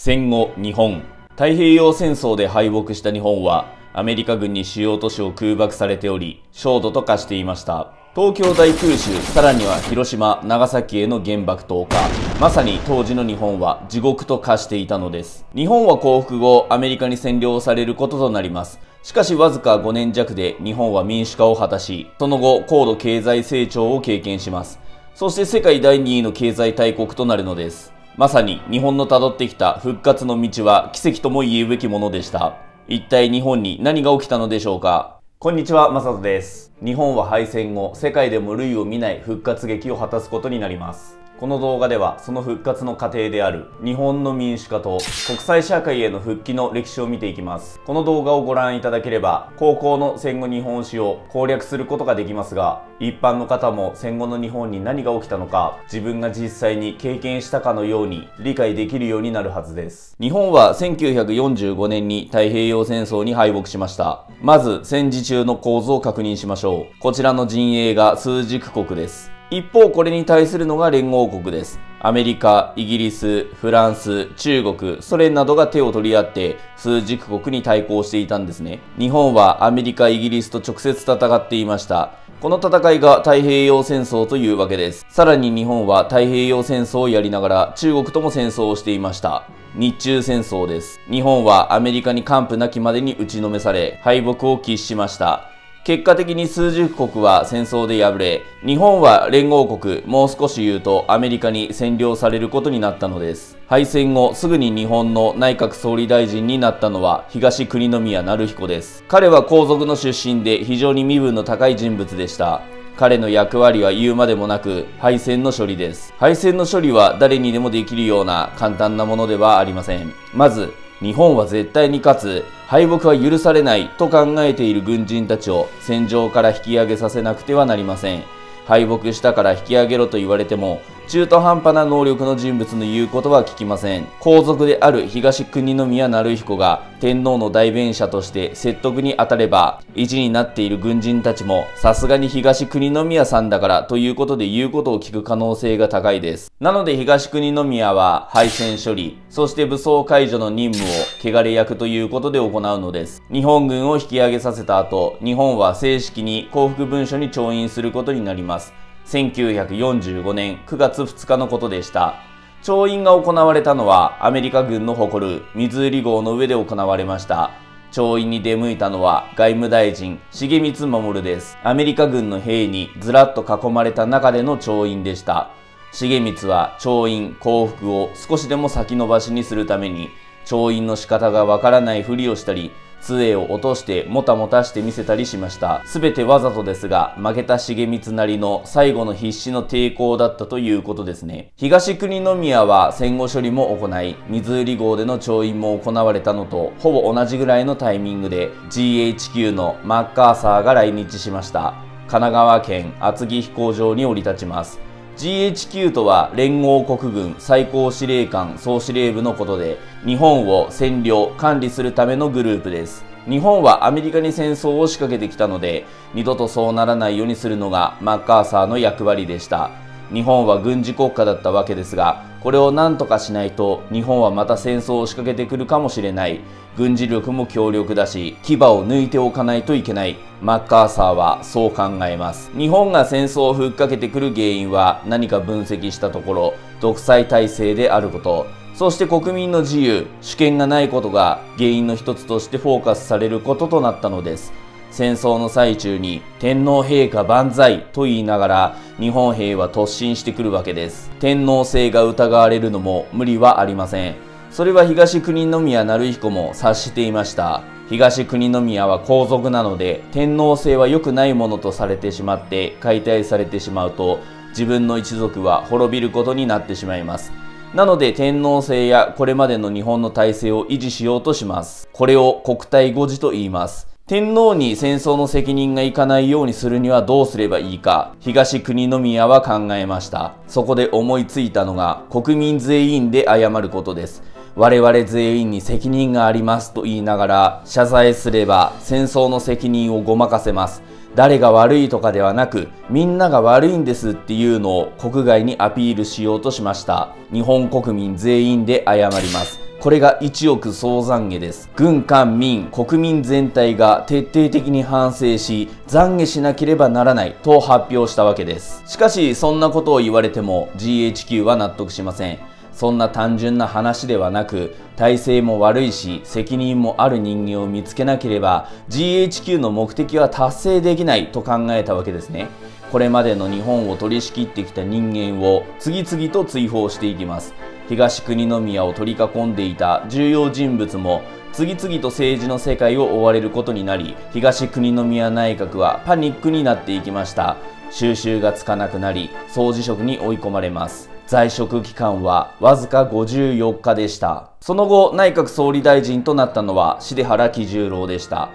戦後日本太平洋戦争で敗北した日本はアメリカ軍に主要都市を空爆されており焦土と化していました。東京大空襲さらには広島長崎への原爆投下。まさに当時の日本は地獄と化していたのです。日本は降伏後アメリカに占領されることとなります。しかしわずか5年弱で日本は民主化を果たしその後高度経済成長を経験します。そして世界第2位の経済大国となるのです。まさに日本の辿ってきた復活の道は奇跡とも言うべきものでした一体日本に何が起きたのでしょうか？こんにちは、まさとです。日本は敗戦後、世界でも類を見ない復活劇を果たすことになります。この動画ではその復活の過程である日本の民主化と国際社会への復帰の歴史を見ていきます。この動画をご覧いただければ高校の戦後日本史を攻略することができますが一般の方も戦後の日本に何が起きたのか自分が実際に経験したかのように理解できるようになるはずです。日本は1945年に太平洋戦争に敗北しました。まず戦時中の構図を確認しましょう。こちらの陣営が数軸国です。一方これに対するのが連合国です。アメリカ、イギリス、フランス、中国、ソ連などが手を取り合って数軸国に対抗していたんですね。日本はアメリカ、イギリスと直接戦っていました。この戦いが太平洋戦争というわけです。さらに日本は太平洋戦争をやりながら中国とも戦争をしていました。日中戦争です。日本はアメリカに完膚なきまでに打ちのめされ、敗北を喫しました。結果的に数十国は戦争で敗れ、日本は連合国、もう少し言うとアメリカに占領されることになったのです。敗戦後、すぐに日本の内閣総理大臣になったのは東国宮成彦です。彼は皇族の出身で非常に身分の高い人物でした。彼の役割は言うまでもなく敗戦の処理です敗戦の処理は誰にでもできるような簡単なものではありませんまず日本は絶対に勝つ。敗北は許されないと考えている軍人たちを戦場から引き上げさせなくてはなりません。敗北したから引き上げろと言われても中途半端な能力の人物の言うことは聞きません。皇族である東国宮成彦が天皇の代弁者として説得に当たれば維持になっている軍人たちもさすがに東国宮さんだからということで言うことを聞く可能性が高いです。なので東国宮は敗戦処理そして武装解除の任務を汚れ役ということで行うのです。日本軍を引き上げさせた後日本は正式に降伏文書に調印することになります。1945年9月2日のことでした。調印が行われたのはアメリカ軍の誇るミズーリ号の上で行われました。調印に出向いたのは外務大臣重光守です。アメリカ軍の兵にずらっと囲まれた中での調印でした。重光は調印、降伏を少しでも先延ばしにするために調印の仕方がわからないふりをしたり杖を落としてもたもたして見せたりしました。すべてわざとですが、負けた重光なりの最後の必死の抵抗だったということですね。東国宮は戦後処理も行い、水売号での調印も行われたのと、ほぼ同じぐらいのタイミングで GHQ のマッカーサーが来日しました。神奈川県厚木飛行場に降り立ちます。GHQ とは連合国軍最高司令官総司令部のことで日本を占領管理するためのグループです。日本はアメリカに戦争を仕掛けてきたので二度とそうならないようにするのがマッカーサーの役割でした。日本は軍事国家だったわけですがこれを何とかしないと日本はまた戦争を仕掛けてくるかもしれない。軍事力も強力だし牙を抜いておかないといけない。マッカーサーはそう考えます。日本が戦争をふっかけてくる原因は何か分析したところ独裁体制であること。そして国民の自由主権がないことが原因の一つとしてフォーカスされることとなったのです。戦争の最中に天皇陛下万歳と言いながら日本兵は突進してくるわけです。天皇制が疑われるのも無理はありません。それは東国宮成彦も察していました。東国宮は皇族なので天皇制は良くないものとされてしまって解体されてしまうと自分の一族は滅びることになってしまいます。なので天皇制やこれまでの日本の体制を維持しようとします。これを国体誤字と言います。天皇に戦争の責任がいかないようにするにはどうすればいいか、東国宮は考えました。そこで思いついたのが、国民全員で謝ることです。我々全員に責任がありますと言いながら、謝罪すれば戦争の責任をごまかせます。誰が悪いとかではなく、みんなが悪いんですっていうのを国外にアピールしようとしました。日本国民全員で謝ります。これが一億総懺悔です。軍官民、国民全体が徹底的に反省し、懺悔しなければならないと発表したわけです。しかし、そんなことを言われても GHQ は納得しません。そんな単純な話ではなく、体制も悪いし、責任もある人間を見つけなければ、GHQ の目的は達成できないと考えたわけですね。これまでの日本を取り仕切ってきた人間を次々と追放していきます。東国宮を取り囲んでいた重要人物も次々と政治の世界を追われることになり東国宮内閣はパニックになっていきました。収拾がつかなくなり総辞職に追い込まれます。在職期間はわずか54日でした。その後内閣総理大臣となったのは重原喜十郎でした。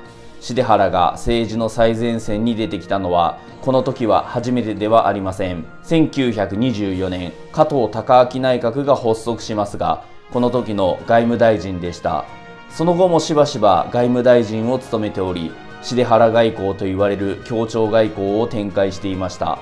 重原が政治の最前線に出てきたのはこの時は初めてではありません。1924年加藤高明内閣が発足しますがこの時の外務大臣でした。その後もしばしば外務大臣を務めており重原外交と言われる協調外交を展開していました。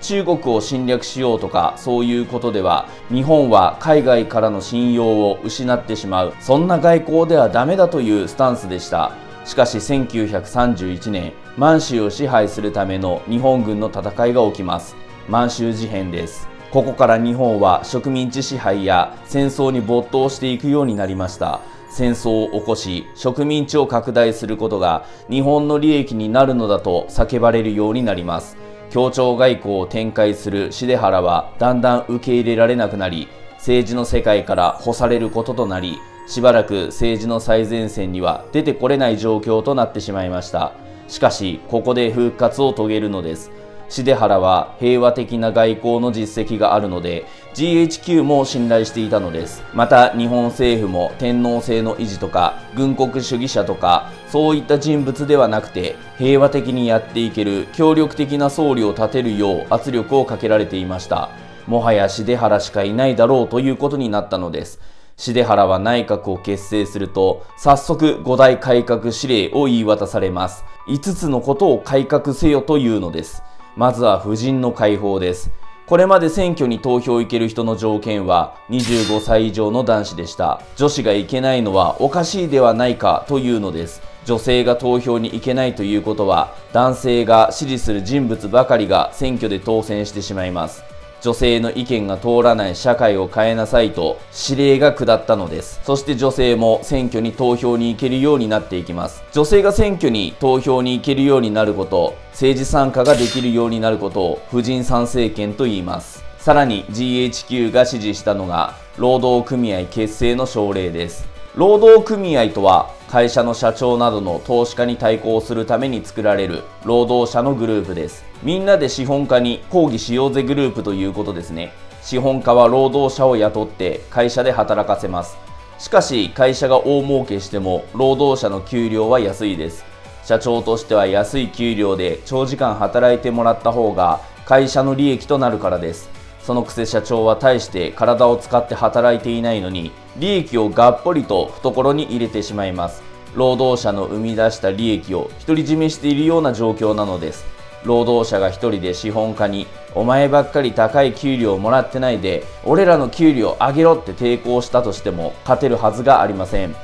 中国を侵略しようとかそういうことでは日本は海外からの信用を失ってしまう。そんな外交ではダメだというスタンスでした。しかし1931年満州を支配するための日本軍の戦いが起きます。満州事変です。ここから日本は植民地支配や戦争に没頭していくようになりました。戦争を起こし植民地を拡大することが日本の利益になるのだと叫ばれるようになります。協調外交を展開する重原はだんだん受け入れられなくなり政治の世界から干されることとなりしばらく政治の最前線には出てこれない状況となってしまいました。しかしここで復活を遂げるのです。重原は平和的な外交の実績があるので GHQ も信頼していたのです。また日本政府も天皇制の維持とか軍国主義者とかそういった人物ではなくて平和的にやっていける協力的な総理を立てるよう圧力をかけられていました。もはや重原しかいないだろうということになったのです。重原は内閣を結成すると、早速五大改革指令を言い渡されます。5つのことを改革せよというのです。まずは婦人の解放です。これまで選挙に投票行ける人の条件は25歳以上の男子でした。女子が行けないのはおかしいではないかというのです。女性が投票に行けないということは男性が支持する人物ばかりが選挙で当選してしまいます。女性の意見が通らない社会を変えなさいと指令が下ったのです。そして女性も選挙に投票に行けるようになっていきます。女性が選挙に投票に行けるようになること政治参加ができるようになることを婦人参政権と言います。さらに GHQ が指示したのが労働組合結成の奨励です。労働組合とは会社の社長などの投資家に対抗するために作られる労働者のグループです。みんなで資本家に抗議しようぜグループということですね。資本家は労働者を雇って会社で働かせます。しかし会社が大儲けしても労働者の給料は安いです。社長としては安い給料で長時間働いてもらった方が会社の利益となるからです。そのくせ社長は大して体を使って働いていないのに利益をがっぽりと懐に入れてしまいます。労働者の生み出した利益を独り占めしているような状況なのです。労働者が一人で資本家にお前ばっかり高い給料をもらってないで俺らの給料上げろって抵抗したとしても勝てるはずがありません。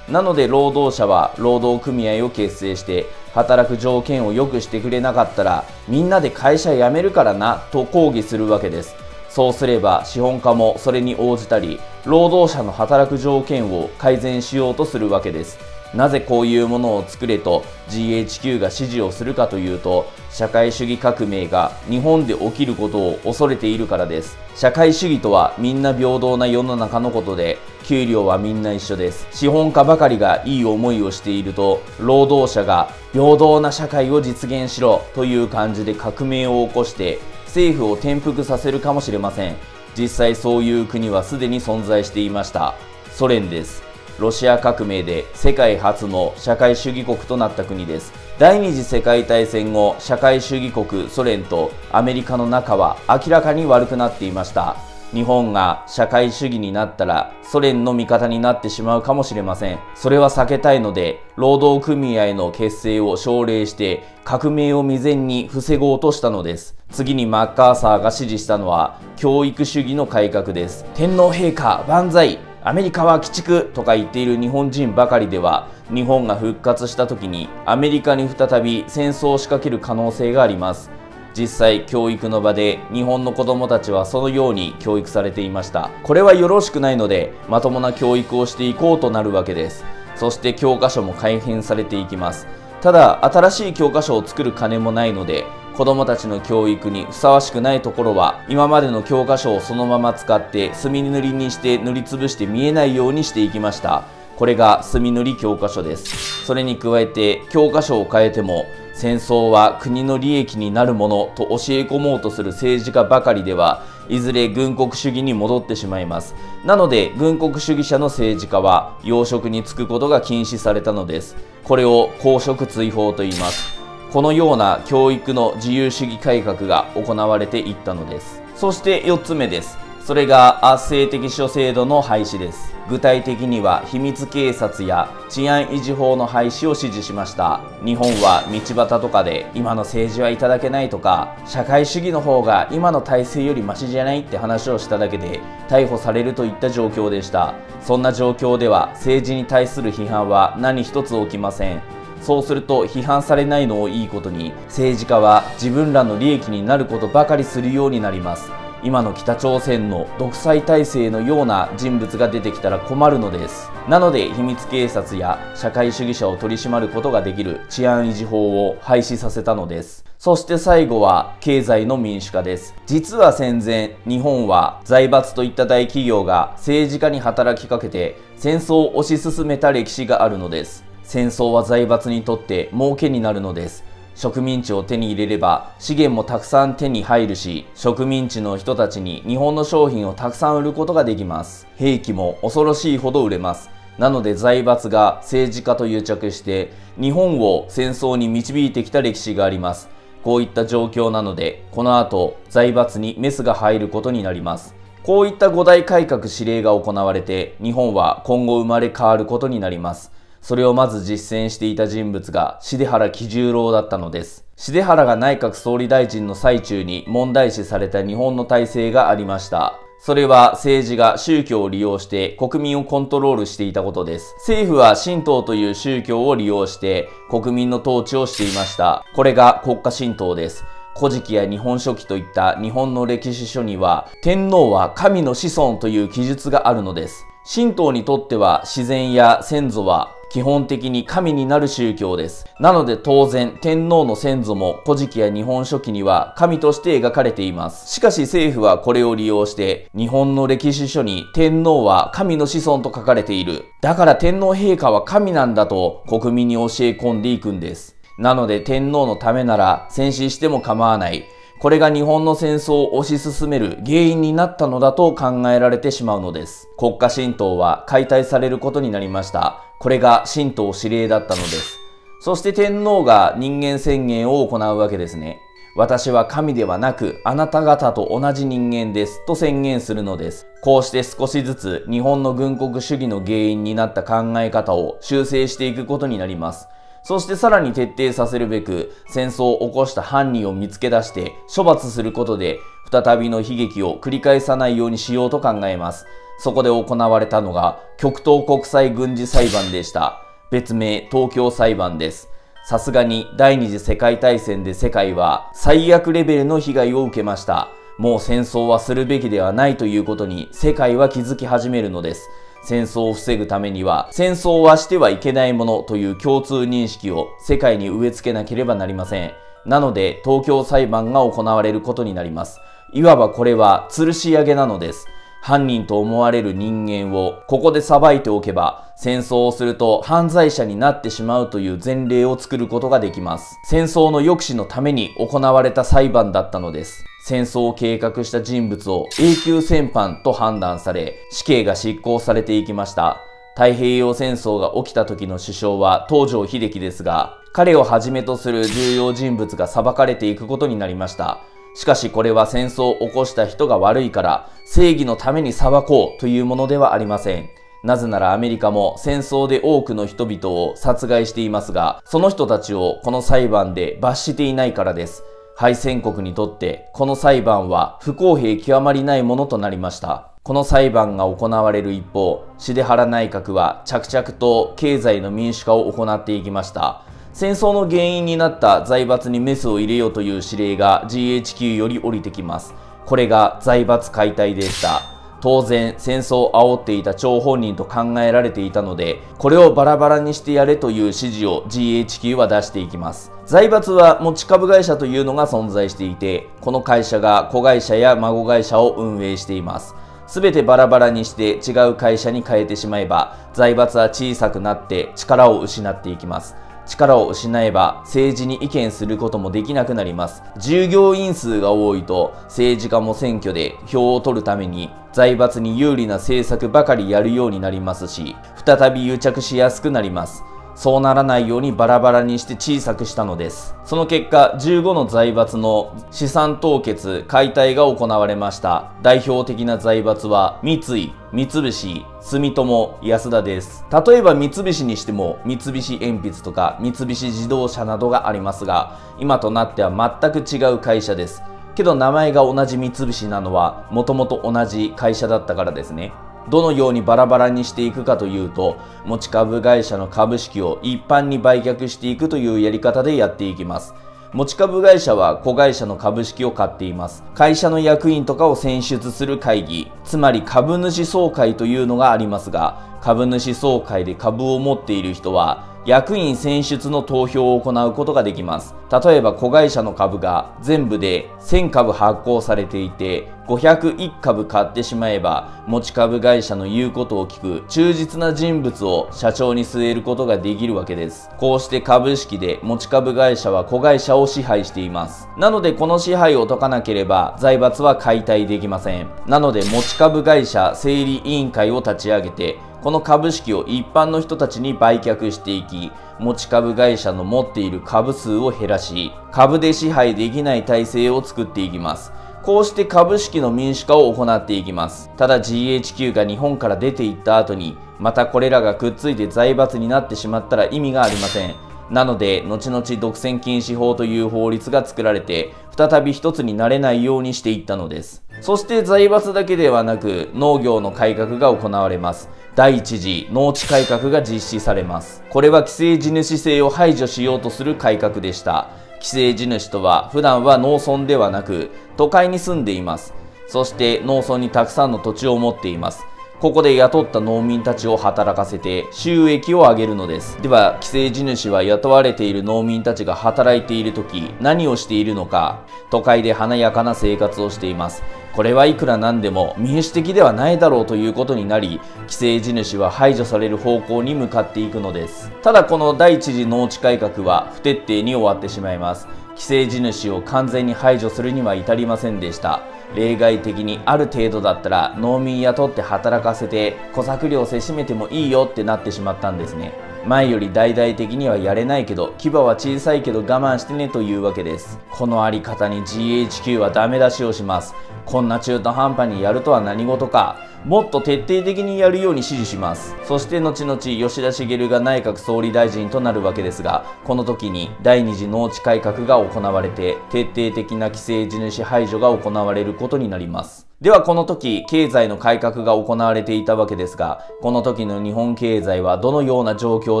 なので労働者は労働組合を結成して働く条件を良くしてくれなかったらみんなで会社辞めるからなと抗議するわけです。そうすれば資本家もそれに応じたり労働者の働く条件を改善しようとするわけです。なぜこういうものを作れと GHQ が指示をするかというと社会主義革命が日本で起きることを恐れているからです。社会主義とはみんな平等な世の中のことで給料はみんな一緒です。資本家ばかりがいい思いをしていると労働者が平等な社会を実現しろという感じで革命を起こして政府を転覆させるかもしれません。実際そういう国はすでに存在していました。ソ連です。ロシア革命で世界初の社会主義国となった国です。第二次世界大戦後社会主義国ソ連とアメリカの仲は明らかに悪くなっていました。日本が社会主義になったらソ連の味方になってしまうかもしれません。それは避けたいので、労働組合の結成を奨励して革命を未然に防ごうとしたのです。次にマッカーサーが指示したのは教育主義の改革です。天皇陛下万歳アメリカは鬼畜とか言っている日本人ばかりでは日本が復活した時にアメリカに再び戦争を仕掛ける可能性があります実際教育の場で日本の子供たちはそのように教育されていました。これはよろしくないのでまともな教育をしていこうとなるわけです。そして教科書も改変されていきます。ただ新しい教科書を作る金もないので子供たちの教育にふさわしくないところは今までの教科書をそのまま使って墨塗りにして塗りつぶして見えないようにしていきました。これが墨塗り教科書です。それに加えて教科書を変えても戦争は国の利益になるものと教え込もうとする政治家ばかりではいずれ軍国主義に戻ってしまいます。なので軍国主義者の政治家は要職に就くことが禁止されたのです。これを公職追放と言います。このような教育の自由主義改革が行われていったのです。そして4つ目です。それが圧政的諸制度の廃止です。具体的には秘密警察や治安維持法の廃止を指示しました。日本は道端とかで今の政治はいただけないとか社会主義の方が今の体制よりマシじゃないって話をしただけで逮捕されるといった状況でした。そんな状況では政治に対する批判は何一つ起きません。そうすると批判されないのをいいことに政治家は自分らの利益になることばかりするようになります。今の北朝鮮の独裁体制のような人物が出てきたら困るのです。なので秘密警察や社会主義者を取り締まることができる治安維持法を廃止させたのです。そして最後は経済の民主化です。実は戦前日本は財閥といった大企業が政治家に働きかけて戦争を推し進めた歴史があるのです。戦争は財閥にとって儲けになるのです。植民地を手に入れれば資源もたくさん手に入るし植民地の人たちに日本の商品をたくさん売ることができます。兵器も恐ろしいほど売れます。なので財閥が政治家と癒着して日本を戦争に導いてきた歴史があります。こういった状況なのでこの後財閥にメスが入ることになります。こういった五大改革指令が行われて日本は今後生まれ変わることになります。それをまず実践していた人物が重原喜十郎だったのです。重原が内閣総理大臣の最中に問題視された日本の体制がありました。それは政治が宗教を利用して国民をコントロールしていたことです。政府は神道という宗教を利用して国民の統治をしていました。これが国家神道です。古事記や日本書紀といった日本の歴史書には天皇は神の子孫という記述があるのです。神道にとっては自然や先祖は基本的に神になる宗教です。なので当然、天皇の先祖も古事記や日本書紀には神として描かれています。しかし政府はこれを利用して、日本の歴史書に天皇は神の子孫と書かれている。だから天皇陛下は神なんだと国民に教え込んでいくんです。なので天皇のためなら戦死しても構わない。これが日本の戦争を推し進める原因になったのだと考えられてしまうのです。国家神道は解体されることになりました。これが神道指令だったのです。そして天皇が人間宣言を行うわけですね。私は神ではなくあなた方と同じ人間ですと宣言するのです。こうして少しずつ日本の軍国主義の原因になった考え方を修正していくことになります。そしてさらに徹底させるべく戦争を起こした犯人を見つけ出して処罰することで再びの悲劇を繰り返さないようにしようと考えます。そこで行われたのが極東国際軍事裁判でした。別名東京裁判です。さすがに第二次世界大戦で世界は最悪レベルの被害を受けました。もう戦争はするべきではないということに世界は気づき始めるのです。戦争を防ぐためには戦争はしてはいけないものという共通認識を世界に植え付けなければなりません。なので東京裁判が行われることになります。いわばこれは吊るし上げなのです。犯人と思われる人間をここで裁いておけば戦争をすると犯罪者になってしまうという前例を作ることができます。戦争の抑止のために行われた裁判だったのです。戦争を計画した人物を永久戦犯と判断され、死刑が執行されていきました。太平洋戦争が起きた時の首相は東条英機ですが、彼をはじめとする重要人物が裁かれていくことになりました。しかしこれは戦争を起こした人が悪いから正義のために裁こうというものではありません。なぜならアメリカも戦争で多くの人々を殺害していますが、その人たちをこの裁判で罰していないからです。敗戦国にとってこの裁判は不公平極まりないものとなりました。この裁判が行われる一方、シデハラ内閣は着々と経済の民主化を行っていきました。戦争の原因になった財閥にメスを入れようという指令が GHQ より降りてきます。これが財閥解体でした。当然戦争を煽っていた張本人と考えられていたのでこれをバラバラにしてやれという指示を GHQ は出していきます財閥は持ち株会社というのが存在していてこの会社が子会社や孫会社を運営しています全てバラバラにして違う会社に変えてしまえば財閥は小さくなって力を失っていきます力を失えば政治に意見することもできなくなります。従業員数が多いと政治家も選挙で票を取るために財閥に有利な政策ばかりやるようになりますし再び癒着しやすくなります。そうならないようにバラバラにして小さくしたのです。その結果、15の財閥の資産凍結、解体が行われました。代表的な財閥は、三井、三菱、住友、安田です。例えば三菱にしても、三菱鉛筆とか三菱自動車などがありますが、今となっては全く違う会社です。けど名前が同じ三菱なのは、もともと同じ会社だったからですね。どのようにバラバラにしていくかというと、持ち株会社の株式を一般に売却していくというやり方でやっていきます。持ち株会社は子会社の株式を買っています。会社の役員とかを選出する会議、つまり株主総会というのがありますが、株主総会で株を持っている人は、役員選出の投票を行うことができます。例えば子会社の株が全部で1000株発行されていて501株買ってしまえば持ち株会社の言うことを聞く忠実な人物を社長に据えることができるわけです。こうして株式で持ち株会社は子会社を支配しています。なのでこの支配を解かなければ財閥は解体できません。なので持ち株会社整理委員会を立ち上げてこの株式を一般の人たちに売却していき、持ち株会社の持っている株数を減らし、株で支配できない体制を作っていきます。こうして株式の民主化を行っていきます。ただ GHQ が日本から出ていった後に、またこれらがくっついて財閥になってしまったら意味がありません。なので、後々独占禁止法という法律が作られて、再び一つになれないようにしていったのです。そして財閥だけではなく、農業の改革が行われます。第1次農地改革が実施されます。これは既成地主制を排除しようとする改革でした。既成地主とは普段は農村ではなく都会に住んでいます。そして農村にたくさんの土地を持っています。ここで雇った農民たちを働かせて収益を上げるのです。では、既成地主は雇われている農民たちが働いている時、何をしているのか、都会で華やかな生活をしています。これはいくらなんでも民主的ではないだろうということになり、既成地主は排除される方向に向かっていくのです。ただこの第一次農地改革は不徹底に終わってしまいます。寄生地主を完全に排除するには至りませんでした。例外的にある程度だったら農民雇って働かせて小作料せしめてもいいよってなってしまったんですね前より大々的にはやれないけど牙は小さいけど我慢してねというわけです。このあり方に GHQ はダメ出しをします。こんな中途半端にやるとは何事か。もっと徹底的にやるように指示します。そして後々吉田茂が内閣総理大臣となるわけですがこの時に第二次農地改革が行われて徹底的な既成地主排除が行われることになります。ではこの時経済の改革が行われていたわけですがこの時の日本経済はどのような状況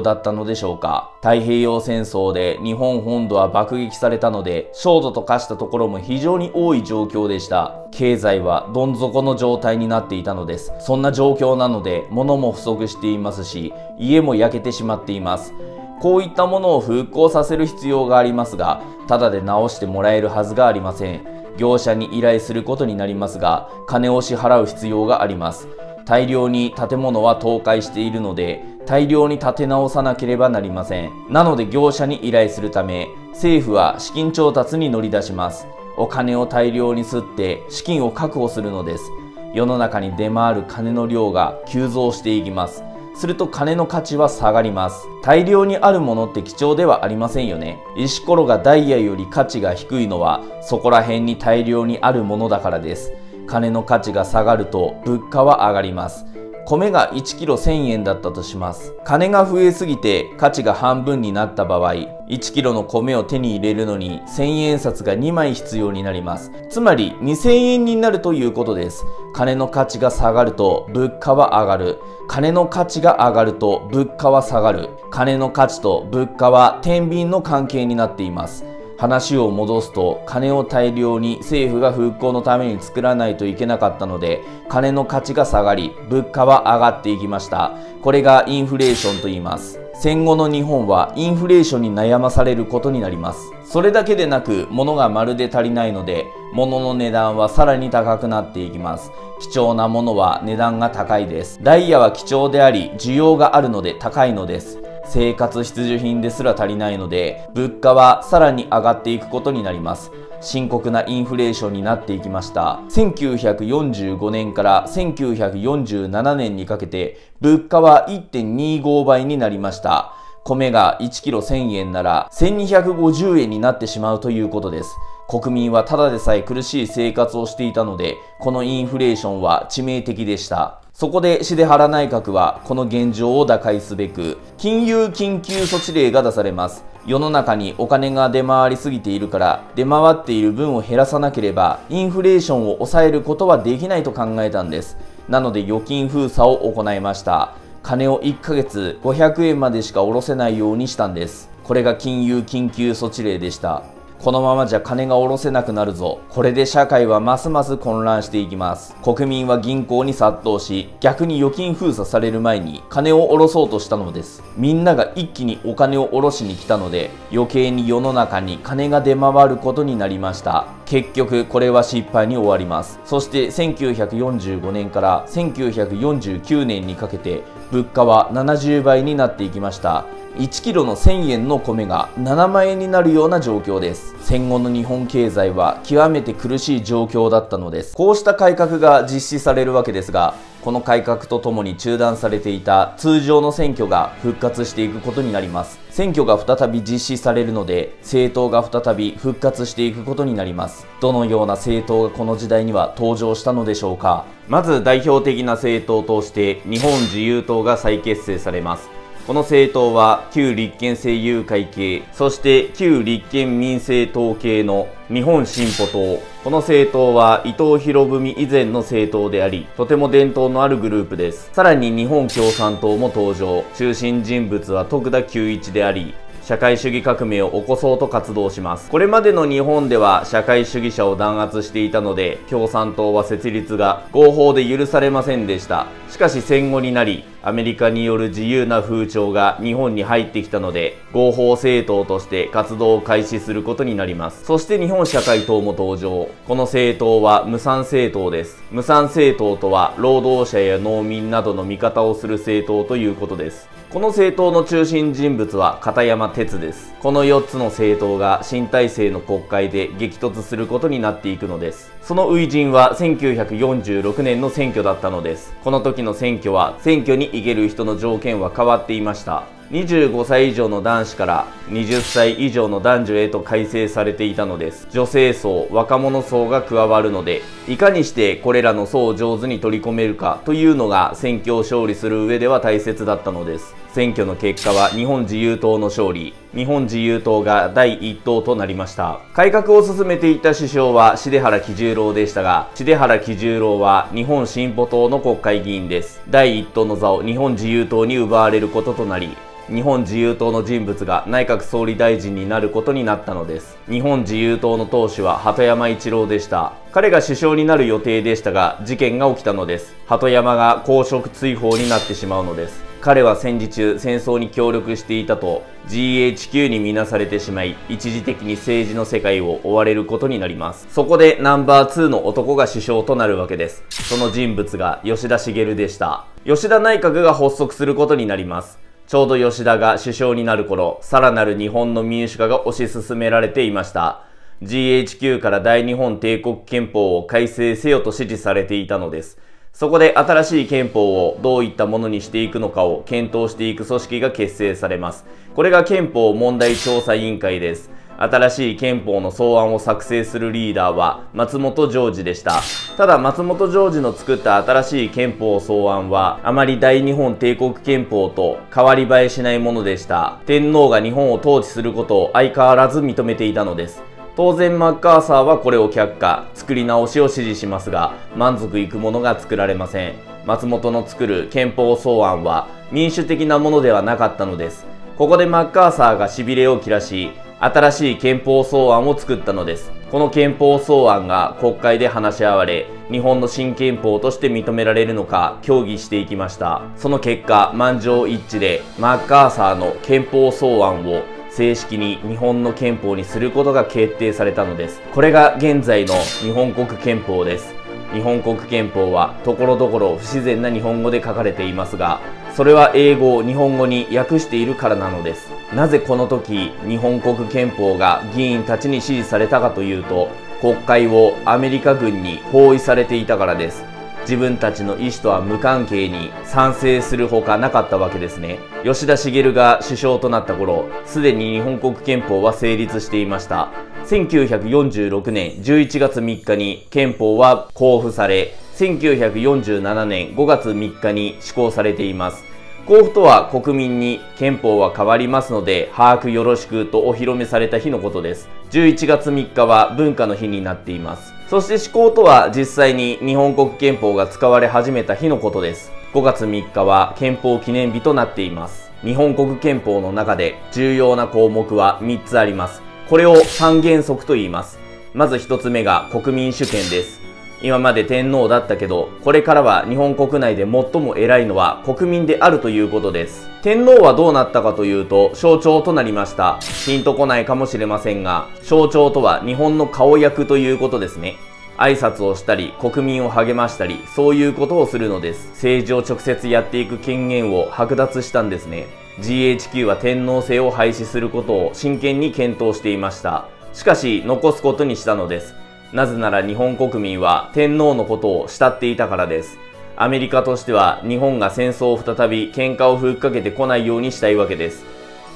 だったのでしょうか？太平洋戦争で日本本土は爆撃されたので焦土と化したところも非常に多い状況でした。経済はどん底の状態になっていたのです。そんな状況なので物も不足していますし家も焼けてしまっています。こういったものを復興させる必要がありますがただで直してもらえるはずがありません。業者に依頼することになりますが金を支払う必要があります。大量に建物は倒壊しているので大量に建て直さなければなりません。なので業者に依頼するため政府は資金調達に乗り出します。お金を大量に吸って資金を確保するのです。世の中に出回る金の量が急増していきます。すると金の価値は下がります。大量にあるものって貴重ではありませんよね。石ころがダイヤより価値が低いのはそこら辺に大量にあるものだからです。金の価値が下がると物価は上がります。米が1キロ1000円だったとします金が増えすぎて価値が半分になった場合1キロの米を手に入れるのに1000円札が2枚必要になります。つまり2000円になるということです。金の価値が下がると物価は上がる。金の価値が上がると物価は下がる。金の価値と物価は天秤の関係になっています。話を戻すと金を大量に政府が復興のために作らないといけなかったので金の価値が下がり物価は上がっていきました。これがインフレーションと言います。戦後の日本はインフレーションに悩まされることになります。それだけでなく物がまるで足りないので物の値段はさらに高くなっていきます。貴重なものは値段が高いです。ダイヤは貴重であり需要があるので高いのです。生活必需品ですら足りないので物価はさらに上がっていくことになります。深刻なインフレーションになっていきました。1945年から1947年にかけて物価は1.25倍になりました。米が1キロ1000円なら1250円になってしまうということです。国民はただでさえ苦しい生活をしていたのでこのインフレーションは致命的でした。そこでシデハラ内閣はこの現状を打開すべく金融緊急措置令が出されます。世の中にお金が出回りすぎているから出回っている分を減らさなければインフレーションを抑えることはできないと考えたんです。なので預金封鎖を行いました。金を1ヶ月500円までしか下ろせないようにしたんです。これが金融緊急措置令でした。このままじゃ金が下ろせなくなるぞ。これで社会はますます混乱していきます。国民は銀行に殺到し、逆に預金封鎖される前に金を下ろそうとしたのです。みんなが一気にお金を下ろしに来たので、余計に世の中に金が出回ることになりました。結局これは失敗に終わります。そして1945年から1949年にかけて物価は70倍になっていきました。1キロの1000円の米が7万円になるような状況です戦後の日本経済は極めて苦しい状況だったのですこうした改革が実施されるわけですがこの改革とともに中断されていた通常の選挙が復活していくことになります選挙が再び実施されるので政党が再び復活していくことになります。どのような政党がこの時代には登場したのでしょうか。まず代表的な政党として日本自由党が再結成されます。この政党は旧立憲政友会系、そして旧立憲民政党系の日本進歩党。この政党は伊藤博文以前の政党であり、とても伝統のあるグループです。さらに日本共産党も登場。中心人物は徳田久一であり、社会主義革命を起こそうと活動します。これまでの日本では社会主義者を弾圧していたので、共産党は設立が合法で許されませんでした。しかし戦後になり、アメリカによる自由な風潮が日本に入ってきたので、合法政党として活動を開始することになります。そして日本社会党も登場。この政党は無産政党です。無産政党とは、労働者や農民などの味方をする政党ということです。この政党の中心人物は片山哲です。この4つの政党が新体制の国会で激突することになっていくのです。その初陣は1946年の選挙だったのです。この時の選挙は選挙に行ける人の条件は変わっていました。25歳以上の男子から20歳以上の男女へと改正されていたのです女性層若者層が加わるのでいかにしてこれらの層を上手に取り込めるかというのが選挙を勝利する上では大切だったのです選挙の結果は日本自由党の勝利。日本自由党が第一党となりました。改革を進めていた首相は重原喜十郎でしたが重原喜十郎は日本進歩党の国会議員です。第一党の座を日本自由党に奪われることとなり日本自由党の人物が内閣総理大臣になることになったのです。日本自由党の党首は鳩山一郎でした。彼が首相になる予定でしたが事件が起きたのです。鳩山が公職追放になってしまうのです。彼は戦時中戦争に協力していたと GHQ に見なされてしまい一時的に政治の世界を追われることになりますそこでナンバー2の男が首相となるわけですその人物が吉田茂でした吉田内閣が発足することになりますちょうど吉田が首相になる頃、さらなる日本の民主化が推し進められていました。GHQ から大日本帝国憲法を改正せよと指示されていたのです。そこで新しい憲法をどういったものにしていくのかを検討していく組織が結成されます。これが憲法問題調査委員会です。新しい憲法の草案を作成するリーダーは松本ジョージでした。ただ松本ジョージの作った新しい憲法草案はあまり大日本帝国憲法と変わり映えしないものでした。天皇が日本を統治することを相変わらず認めていたのです。当然マッカーサーはこれを却下、作り直しを指示しますが、満足いくものが作られません。松本の作る憲法草案は民主的なものではなかったのです。ここでマッカーサーが痺れを切らし、新しい憲法草案を作ったのです。この憲法草案が国会で話し合われ、日本の新憲法として認められるのか協議していきました。その結果、満場一致でマッカーサーの憲法草案を正式に日本の憲法にすることが決定されたのです。これが現在の日本国憲法です。日本国憲法はところどころ不自然な日本語で書かれていますが、それは英語を日本語に訳しているからなのです。なぜこの時、日本国憲法が議員たちに支持されたかというと、国会をアメリカ軍に包囲されていたからです。自分たちの意思とは無関係に賛成するほかなかったわけですね。吉田茂が首相となった頃、すでに日本国憲法は成立していました。1946年11月3日に憲法は公布され、1947年5月3日に施行されています。交付とは国民に憲法は変わりますので把握よろしくとお披露目された日のことです。11月3日は文化の日になっています。そして思考とは実際に日本国憲法が使われ始めた日のことです。5月3日は憲法記念日となっています。日本国憲法の中で重要な項目は3つあります。これを三原則と言います。まず1つ目が国民主権です。今まで天皇だったけど、これからは日本国内で最も偉いのは国民であるということです。天皇はどうなったかというと、象徴となりました。ピンとこないかもしれませんが、象徴とは日本の顔役ということですね。挨拶をしたり、国民を励ましたり、そういうことをするのです。政治を直接やっていく権限を剥奪したんですね。GHQ は天皇制を廃止することを真剣に検討していました。しかし、残すことにしたのです。なぜなら日本国民は天皇のことを慕っていたからです。アメリカとしては日本が戦争を再び喧嘩を吹っかけてこないようにしたいわけです。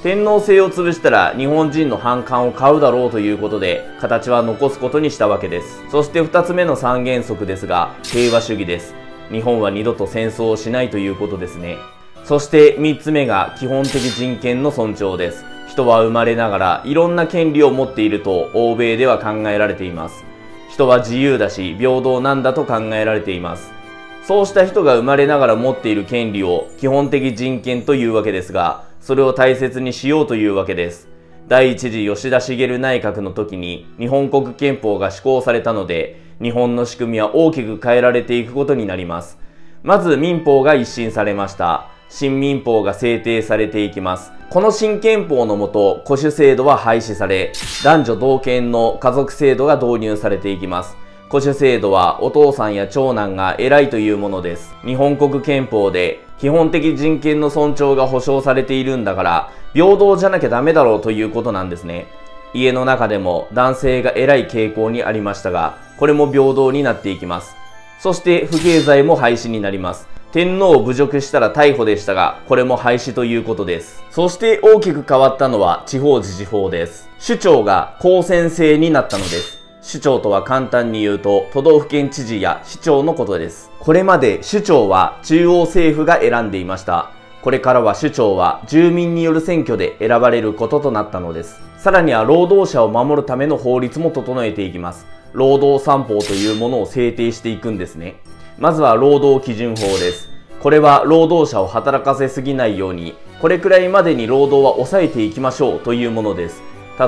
天皇制を潰したら日本人の反感を買うだろうということで形は残すことにしたわけです。そして2つ目の三原則ですが平和主義です。日本は二度と戦争をしないということですね。そして3つ目が基本的人権の尊重です。人は生まれながらいろんな権利を持っていると欧米では考えられています。人は自由だし平等なんだと考えられています。そうした人が生まれながら持っている権利を基本的人権というわけですが、それを大切にしようというわけです。第一次吉田茂内閣の時に日本国憲法が施行されたので、日本の仕組みは大きく変えられていくことになります。まず民法が一新されました。新民法が制定されていきます。この新憲法のもと、戸主制度は廃止され、男女同権の家族制度が導入されていきます。戸主制度はお父さんや長男が偉いというものです。日本国憲法で基本的人権の尊重が保障されているんだから、平等じゃなきゃダメだろうということなんですね。家の中でも男性が偉い傾向にありましたが、これも平等になっていきます。そして不敬罪も廃止になります。天皇を侮辱したら逮捕でしたが、これも廃止ということです。そして大きく変わったのは地方自治法です。首長が公選制になったのです。首長とは簡単に言うと都道府県知事や市長のことです。これまで首長は中央政府が選んでいました。これからは首長は住民による選挙で選ばれることとなったのです。さらには労働者を守るための法律も整えていきます。労働三法というものを制定していくんですね。まずは労働基準法です。これは労働者を働かせすぎないように、これくらいまでに労働は抑えていきましょうというものです。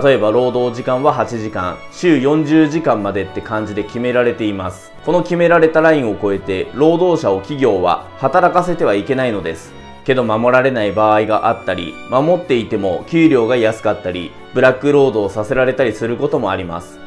例えば労働時間は8時間、週40時間までって感じで決められています。この決められたラインを超えて、労働者を企業は働かせてはいけないのです。けど守られない場合があったり、守っていても給料が安かったり、ブラック労働させられたりすることもあります。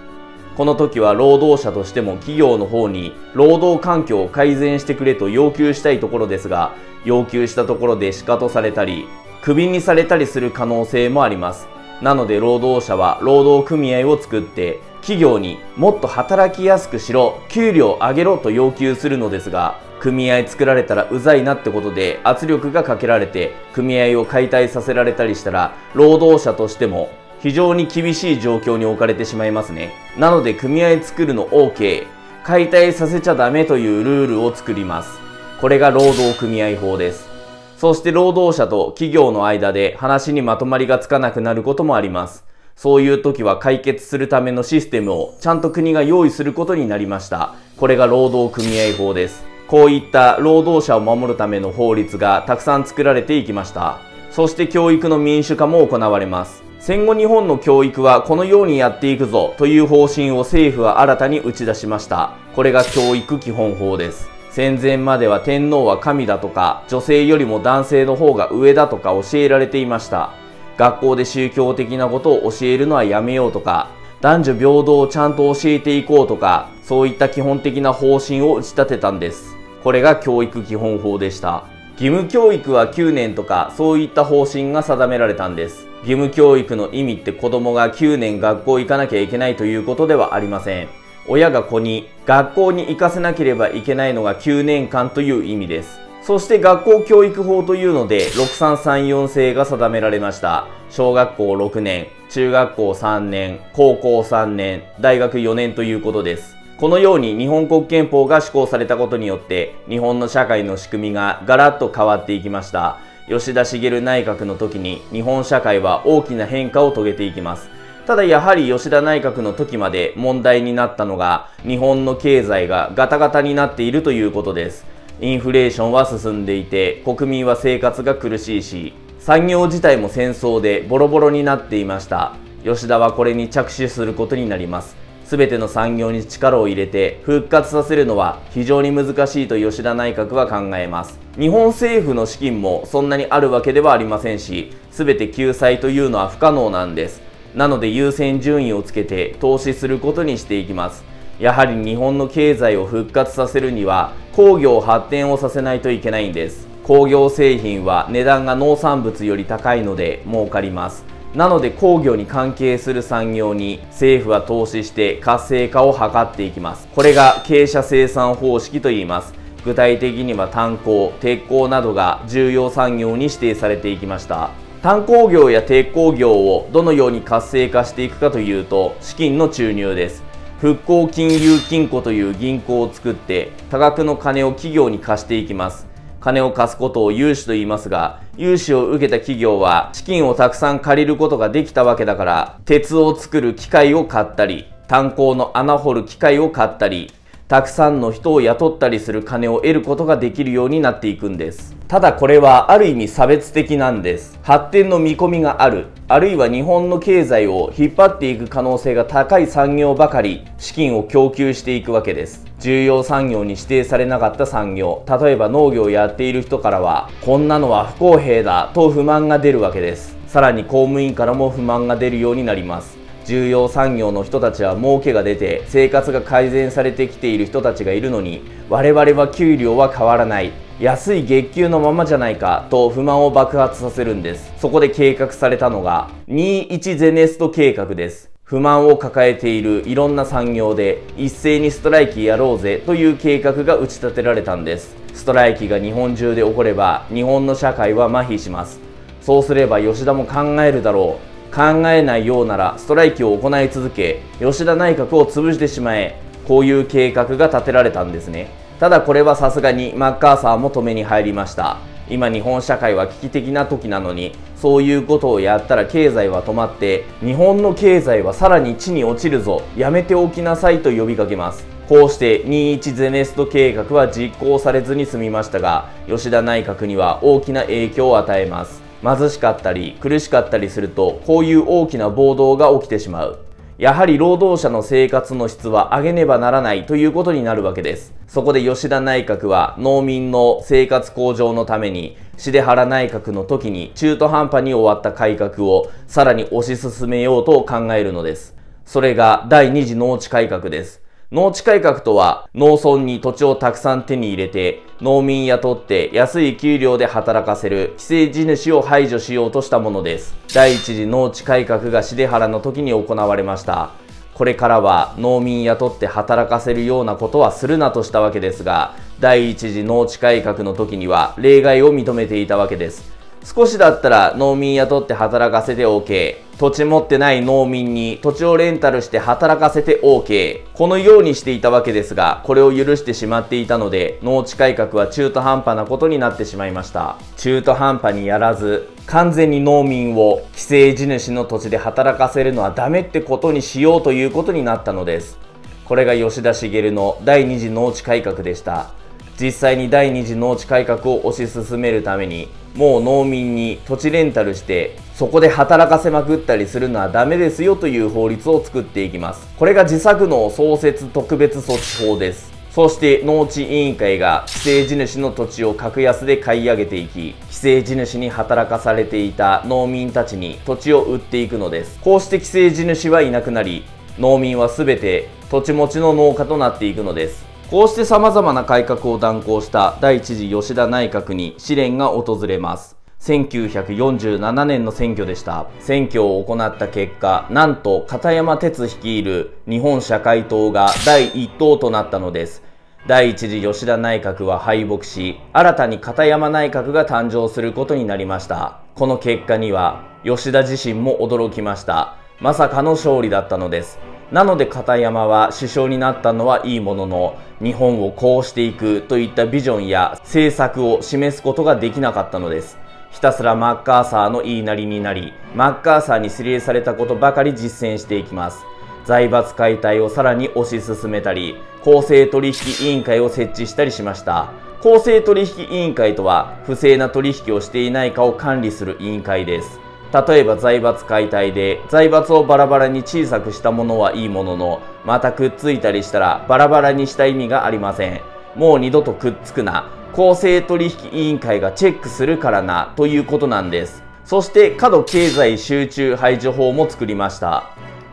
この時は労働者としても企業の方に労働環境を改善してくれと要求したいところですが、要求したところで仕方されたり、クビにされたりする可能性もあります。なので労働者は労働組合を作って企業にもっと働きやすくしろ、給料上げろと要求するのですが、組合作られたらうざいなってことで圧力がかけられて組合を解体させられたりしたら労働者としても非常に厳しい状況に置かれてしまいますね。なので組合作るの OK、解体させちゃダメというルールを作ります。これが労働組合法です。そして労働者と企業の間で話にまとまりがつかなくなることもあります。そういう時は解決するためのシステムをちゃんと国が用意することになりました。これが労働組合法です。こういった労働者を守るための法律がたくさん作られていきました。そして教育の民主化も行われます。戦後日本の教育はこのようにやっていくぞという方針を政府は新たに打ち出しました。これが教育基本法です。戦前までは天皇は神だとか女性よりも男性の方が上だとか教えられていました。学校で宗教的なことを教えるのはやめようとか、男女平等をちゃんと教えていこうとか、そういった基本的な方針を打ち立てたんです。これが教育基本法でした。義務教育は9年とか、そういった方針が定められたんです。義務教育の意味って子供が9年学校行かなきゃいけないということではありません。親が子に学校に行かせなければいけないのが9年間という意味です。そして学校教育法というので6334制が定められました。小学校6年、中学校3年、高校3年、大学4年ということです。このように日本国憲法が施行されたことによって日本の社会の仕組みがガラッと変わっていきました。吉田茂内閣の時に日本社会は大きな変化を遂げていきます。ただやはり吉田内閣の時まで問題になったのが日本の経済がガタガタになっているということです。インフレーションは進んでいて国民は生活が苦しいし産業自体も戦争でボロボロになっていました吉田はこれに着手することになります全ての産業に力を入れて復活させるのは非常に難しいと吉田内閣は考えます。日本政府の資金もそんなにあるわけではありませんし全て救済というのは不可能なんです。なので優先順位をつけて投資することにしていきます。やはり日本の経済を復活させるには工業発展をさせないといけないんです。工業製品は値段が農産物より高いので儲かります。なので工業に関係する産業に政府は投資して活性化を図っていきます。これが傾斜生産方式と言います。具体的には炭鉱鉄鋼などが重要産業に指定されていきました。炭鉱業や鉄鋼業をどのように活性化していくかというと資金の注入です。復興金融金庫という銀行を作って多額の金を企業に貸していきます。金を貸すことを融資と言いますが融資を受けた企業は資金をたくさん借りることができたわけだから鉄を作る機械を買ったり炭鉱の穴掘る機械を買ったりたくさんの人を雇ったりする金を得ることができるようになっていくんです。ただこれはある意味差別的なんです。発展の見込みがある。あるいは日本の経済を引っ張っていく可能性が高い産業ばかり。資金を供給していくわけです。重要産業に指定されなかった産業。例えば農業をやっている人からはこんなのは不公平だと不満が出るわけです。さらに公務員からも不満が出るようになります。重要産業の人たちは儲けが出て生活が改善されてきている人たちがいるのに我々は給料は変わらない。安い月給のままじゃないかと不満を爆発させるんです。そこで計画されたのが21ゼネスト計画です。不満を抱えているいろんな産業で一斉にストライキやろうぜという計画が打ち立てられたんです。ストライキが日本中で起これば日本の社会は麻痺します。そうすれば吉田も考えるだろう。考えないようならストライキを行い続け吉田内閣を潰してしまえこういう計画が立てられたんですね。ただこれはさすがにマッカーサーも止めに入りました。今日本社会は危機的な時なのにそういうことをやったら経済は止まって日本の経済はさらに地に落ちるぞ。やめておきなさいと呼びかけます。こうして21ゼネスト計画は実行されずに済みましたが吉田内閣には大きな影響を与えます。貧しかったり苦しかったりするとこういう大きな暴動が起きてしまう。やはり労働者の生活の質は上げねばならないということになるわけです。そこで吉田内閣は農民の生活向上のために重原内閣の時に中途半端に終わった改革をさらに推し進めようと考えるのです。それが第二次農地改革です。農地改革とは農村に土地をたくさん手に入れて農民雇って安い給料で働かせる既成地主を排除しようとしたものです。第一次農地改革が重原の時に行われました。これからは農民雇って働かせるようなことはするなとしたわけですが第一次農地改革の時には例外を認めていたわけです。少しだったら農民雇って働かせて OK。土地持ってない農民に土地をレンタルして働かせて OK。このようにしていたわけですが、これを許してしまっていたので、農地改革は中途半端なことになってしまいました。中途半端にやらず、完全に農民を既成地主の土地で働かせるのはダメってことにしようということになったのです。これが吉田茂の第二次農地改革でした。実際に第二次農地改革を推し進めるためにもう農民に土地レンタルしてそこで働かせまくったりするのはダメですよという法律を作っていきます。これが自作農創設特別措置法です。そして農地委員会が既成地主の土地を格安で買い上げていき既成地主に働かされていた農民たちに土地を売っていくのです。こうして既成地主はいなくなり農民は全て土地持ちの農家となっていくのです。こうして様々な改革を断行した第一次吉田内閣に試練が訪れます。1947年の選挙でした。選挙を行った結果、なんと片山哲率いる日本社会党が第一党となったのです。第一次吉田内閣は敗北し、新たに片山内閣が誕生することになりました。この結果には、吉田自身も驚きました。まさかの勝利だったのです。なので片山は首相になったのはいいものの、日本をこうしていくといったビジョンや政策を示すことができなかったのです。ひたすらマッカーサーの言いなりになり、マッカーサーに指令されたことばかり実践していきます。財閥解体をさらに推し進めたり、公正取引委員会を設置したりしました。公正取引委員会とは、不正な取引をしていないかを管理する委員会です。例えば財閥解体で財閥をバラバラに小さくしたものはいいもののまたくっついたりしたらバラバラにした意味がありません。もう二度とくっつくな。公正取引委員会がチェックするからなということなんです。そして過度経済集中排除法も作りました。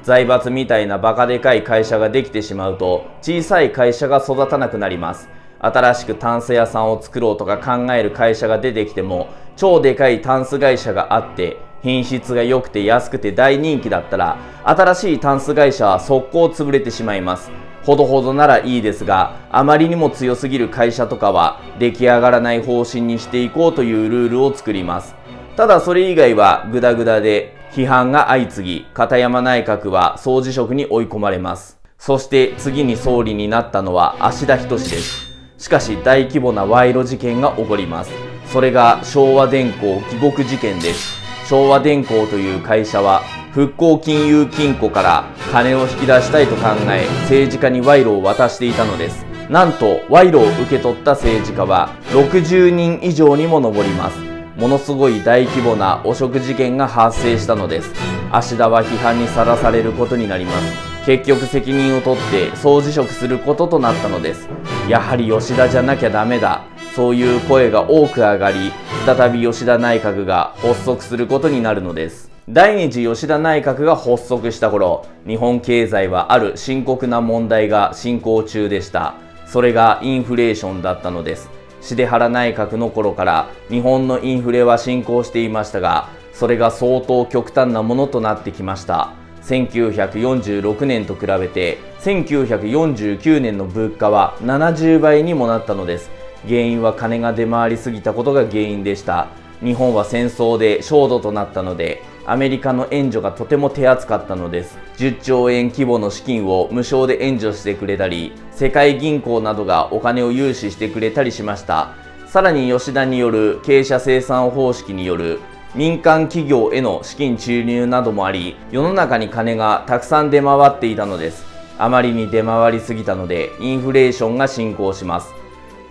財閥みたいなバカでかい会社ができてしまうと小さい会社が育たなくなります。新しくタンス屋さんを作ろうとか考える会社が出てきても超でかいタンス会社があって品質が良くて安くて大人気だったら新しいタンス会社は速攻潰れてしまいます。ほどほどならいいですがあまりにも強すぎる会社とかは出来上がらない方針にしていこうというルールを作ります。ただそれ以外はグダグダで批判が相次ぎ片山内閣は総辞職に追い込まれます。そして次に総理になったのは芦田仁です。しかし大規模な賄賂事件が起こります。それが昭和電工帰国事件です。昭和電工という会社は復興金融金庫から金を引き出したいと考え政治家に賄賂を渡していたのです。なんと賄賂を受け取った政治家は60人以上にも上ります。ものすごい大規模な汚職事件が発生したのです。芦田は批判にさらされることになります。結局責任を取って総辞職することとなったのです。やはり吉田じゃなきゃダメだ。そういう声が多く上がり再び吉田内閣が発足することになるのです。第二次吉田内閣が発足した頃日本経済はある深刻な問題が進行中でした。それがインフレーションだったのです。重原内閣の頃から日本のインフレは進行していましたがそれが相当極端なものとなってきました。1946年と比べて1949年の物価は70倍にもなったのです。原因は金が出回りすぎたことが原因でした。日本は戦争で焦土となったのでアメリカの援助がとても手厚かったのです。10兆円規模の資金を無償で援助してくれたり世界銀行などがお金を融資してくれたりしました。さらに吉田による経営者生産方式による民間企業への資金注入などもあり世の中に金がたくさん出回っていたのです。あまりに出回りすぎたのでインフレーションが進行します。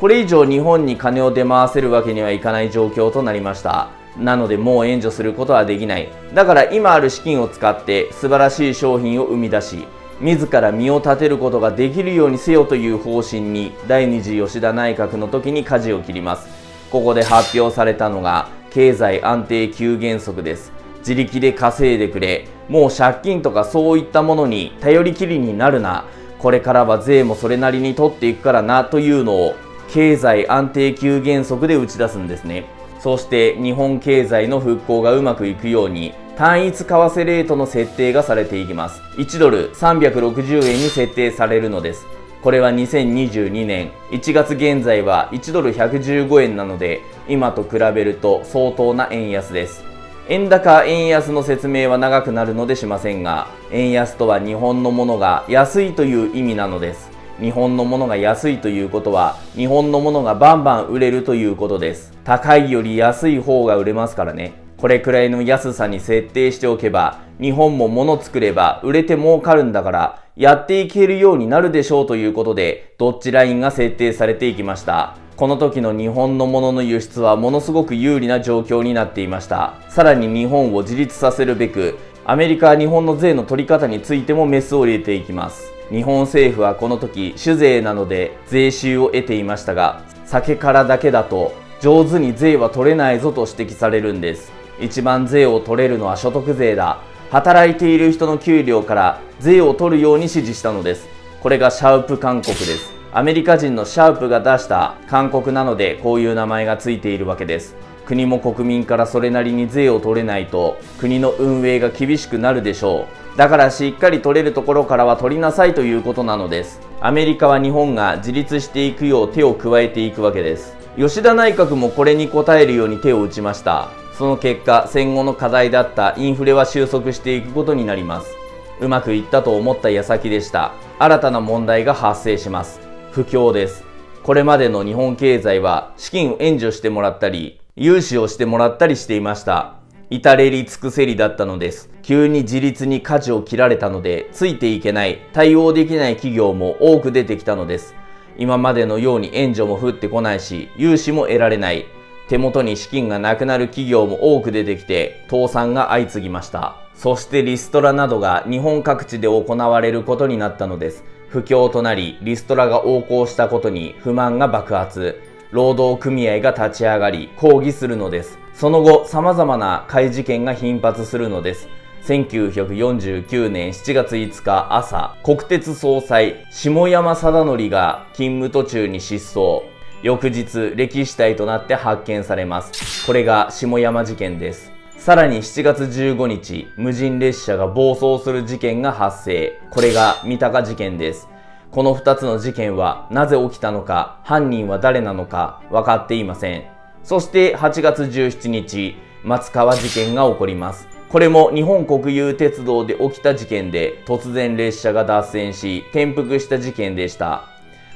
これ以上日本に金を出回せるわけにはいかない状況となりました。なのでもう援助することはできない。だから今ある資金を使って素晴らしい商品を生み出し自ら身を立てることができるようにせよという方針に第二次吉田内閣の時に舵を切ります。ここで発表されたのが経済安定急原則です。自力で稼いでくれ。もう借金とかそういったものに頼りきりになるな。これからは税もそれなりに取っていくからなというのを経済安定急原則で打ち出すんですね。そして日本経済の復興がうまくいくように単一為替レートの設定がされていきます。1ドル360円に設定されるのです。これは2022年。1月現在は1ドル115円なので今と比べると相当な円安です。円高円安の説明は長くなるのでしませんが円安とは日本のものが安いという意味なのです。日本のものが安いということは日本のものがバンバン売れるということです。高いより安い方が売れますからね。これくらいの安さに設定しておけば日本も物作れば売れて儲かるんだからやっていけるようになるでしょうということでどっちラインが設定されていきました。この時の日本のものの輸出はものすごく有利な状況になっていました。さらに日本を自立させるべくアメリカは日本の税の取り方についてもメスを入れていきます。日本政府はこの時酒税なので税収を得ていましたが酒からだけだと上手に税は取れないぞと指摘されるんです。一番税を取れるのは所得税だ。働いている人の給料から税を取るように指示したのです。これがシャープ勧告です。アメリカ人のシャープが出した勧告なのでこういう名前がついているわけです。国も国民からそれなりに税を取れないと国の運営が厳しくなるでしょう。だからしっかり取れるところからは取りなさいということなのです。アメリカは日本が自立していくよう手を加えていくわけです。吉田内閣もこれに応えるように手を打ちました。その結果戦後の課題だったインフレは収束していくことになります。うまくいったと思った矢先でした。新たな問題が発生します。不況です。これまでの日本経済は資金を援助してもらったり、融資をしてもらったりしていました。至れり尽くせりだったのです。急に自立に舵を切られたので、ついていけない、対応できない企業も多く出てきたのです。今までのように援助も降ってこないし、融資も得られない。手元に資金がなくなる企業も多く出てきて、倒産が相次ぎました。そしてリストラなどが日本各地で行われることになったのです。不況となり、リストラが横行したことに不満が爆発。労働組合が立ち上がり、抗議するのです。その後、様々な怪事件が頻発するのです。1949年7月5日朝、国鉄総裁、下山貞則が勤務途中に失踪。翌日、歴史体となって発見されます。これが下山事件です。さらに7月15日、無人列車が暴走する事件が発生。これが三鷹事件です。この2つの事件はなぜ起きたのか、犯人は誰なのか分かっていません。そして8月17日、松川事件が起こります。これも日本国有鉄道で起きた事件で突然列車が脱線し転覆した事件でした。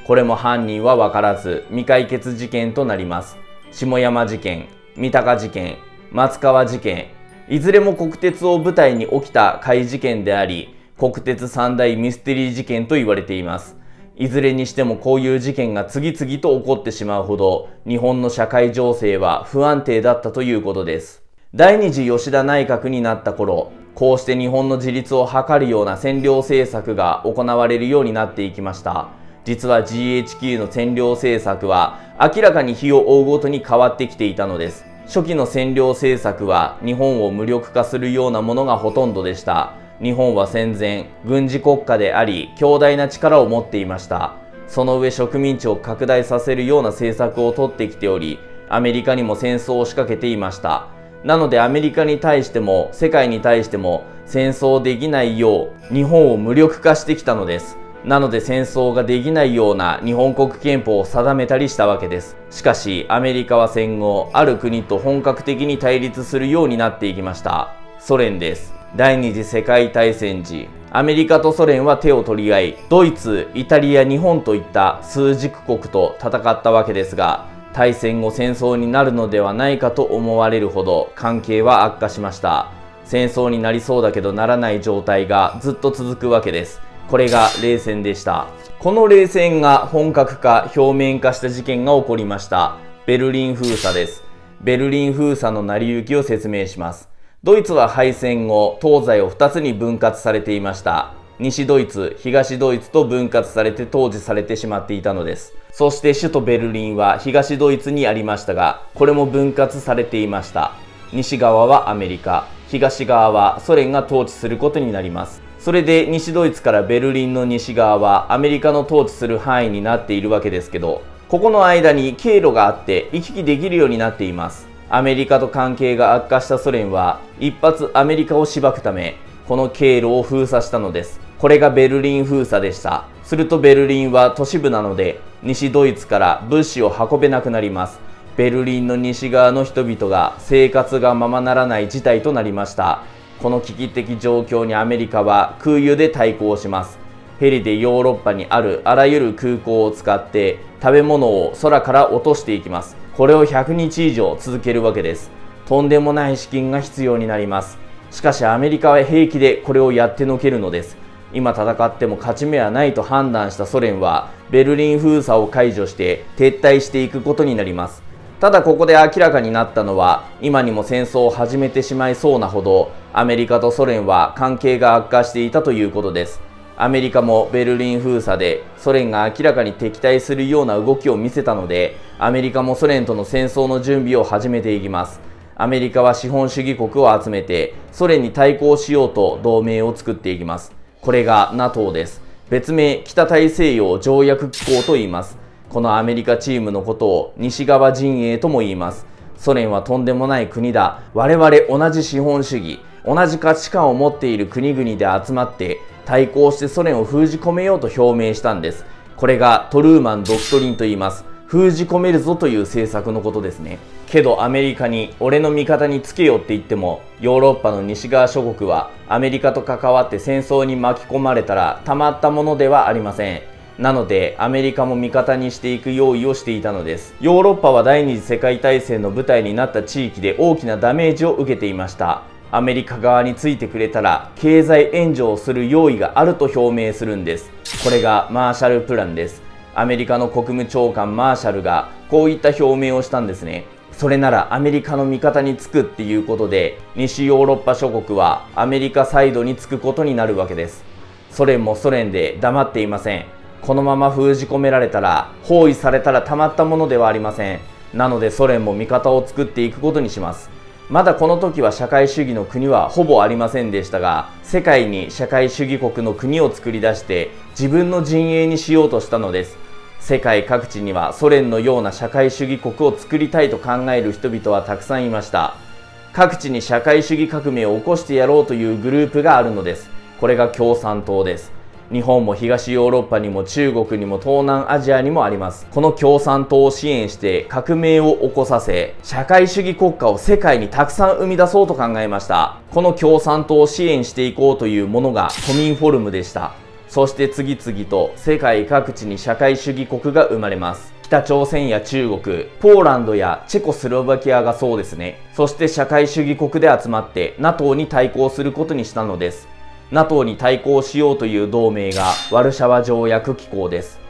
これも犯人は分からず未解決事件となります。下山事件、三鷹事件、松川事件、いずれも国鉄を舞台に起きた怪事件であり、国鉄三大ミステリー事件と言われています。いずれにしてもこういう事件が次々と起こってしまうほど、日本の社会情勢は不安定だったということです。第二次吉田内閣になった頃、こうして日本の自立を図るような占領政策が行われるようになっていきました。実は GHQ の占領政策は明らかに日を追うごとに変わってきていたのです。初期の占領政策は日本を無力化するようなものがほとんどでした。日本は戦前、軍事国家であり、強大な力を持っていました。その上植民地を拡大させるような政策をとってきており、アメリカにも戦争を仕掛けていました。なのでアメリカに対しても世界に対しても戦争できないよう日本を無力化してきたのです。なので戦争ができないような日本国憲法を定めたりしたわけです。しかしアメリカは戦後ある国と本格的に対立するようになっていきました。ソ連です。第二次世界大戦時、アメリカとソ連は手を取り合い、ドイツ、イタリア、日本といった数軸国と戦ったわけですが、大戦後戦争になるのではないかと思われるほど関係は悪化しました。戦争になりそうだけどならない状態がずっと続くわけです。これが冷戦でした。この冷戦が本格化、表面化した事件が起こりました。ベルリン封鎖です。ベルリン封鎖の成り行きを説明します。ドイツは敗戦後、東西を2つに分割されていました。西ドイツ、東ドイツと分割されて統治されてしまっていたのです。そして首都ベルリンは東ドイツにありましたが、これも分割されていました。西側はアメリカ、東側はソ連が統治することになります。それで西ドイツからベルリンの西側はアメリカの統治する範囲になっているわけですけど、ここの間に経路があって行き来できるようになっています。アメリカと関係が悪化したソ連は一発アメリカをしばくためこの経路を封鎖したのです。これがベルリン封鎖でした。するとベルリンは都市部なので西ドイツから物資を運べなくなります。ベルリンの西側の人々が生活がままならない事態となりました。この危機的状況にアメリカは空輸で対抗します。ヘリでヨーロッパにあるあらゆる空港を使って食べ物を空から落としていきます。これを100日以上続けるわけです。とんでもない資金が必要になります。しかしアメリカは平気でこれをやってのけるのです。今戦っても勝ち目はないと判断したソ連はベルリン封鎖を解除して撤退していくことになります。ただここで明らかになったのは今にも戦争を始めてしまいそうなほどアメリカとソ連は関係が悪化していたということです。アメリカもベルリン封鎖でソ連が明らかに敵対するような動きを見せたのでアメリカもソ連との戦争の準備を始めていきます。アメリカは資本主義国を集めてソ連に対抗しようと同盟を作っていきます。これが NATO です。別名北大西洋条約機構と言います。このアメリカチームのことを西側陣営とも言います。ソ連はとんでもない国だ。我々同じ資本主義同じ価値観を持っている国々で集まって対抗してソ連を封じ込めようと表明したんです。これがトルーマンドクトリンと言います。封じ込めるぞという政策のことですね。けどアメリカに俺の味方につけよって言ってもヨーロッパの西側諸国はアメリカと関わって戦争に巻き込まれたらたまったものではありません。なのでアメリカも味方にしていく用意をしていたのです。ヨーロッパは第二次世界大戦の舞台になった地域で大きなダメージを受けていました。アメリカ側についてくれたら経済援助をする用意があると表明するんです。これがマーシャルプランです。アメリカの国務長官マーシャルがこういった表明をしたんですね。それならアメリカの味方につくっていうことで西ヨーロッパ諸国はアメリカサイドにつくことになるわけです。ソ連もソ連で黙っていません。このまま封じ込められたら包囲されたらたまったものではありません。なのでソ連も味方を作っていくことにします。まだこの時は社会主義の国はほぼありませんでしたが世界に社会主義国の国を作り出して自分の陣営にしようとしたのです。世界各地にはソ連のような社会主義国を作りたいと考える人々はたくさんいました。各地に社会主義革命を起こしてやろうというグループがあるのです。これが共産党です。日本も東ヨーロッパにも中国にも東南アジアにもありますこの共産党を支援して革命を起こさせ社会主義国家を世界にたくさん生み出そうと考えましたこの共産党を支援していこうというものが都民フォルムでしたそして次々と世界各地に社会主義国が生まれます北朝鮮や中国、ポーランドやチェコスロバキアがそうですね。そして社会主義国で集まって NATO に対抗することにしたのです。NATO に対抗しようという同盟がワルシャワ条約機構です。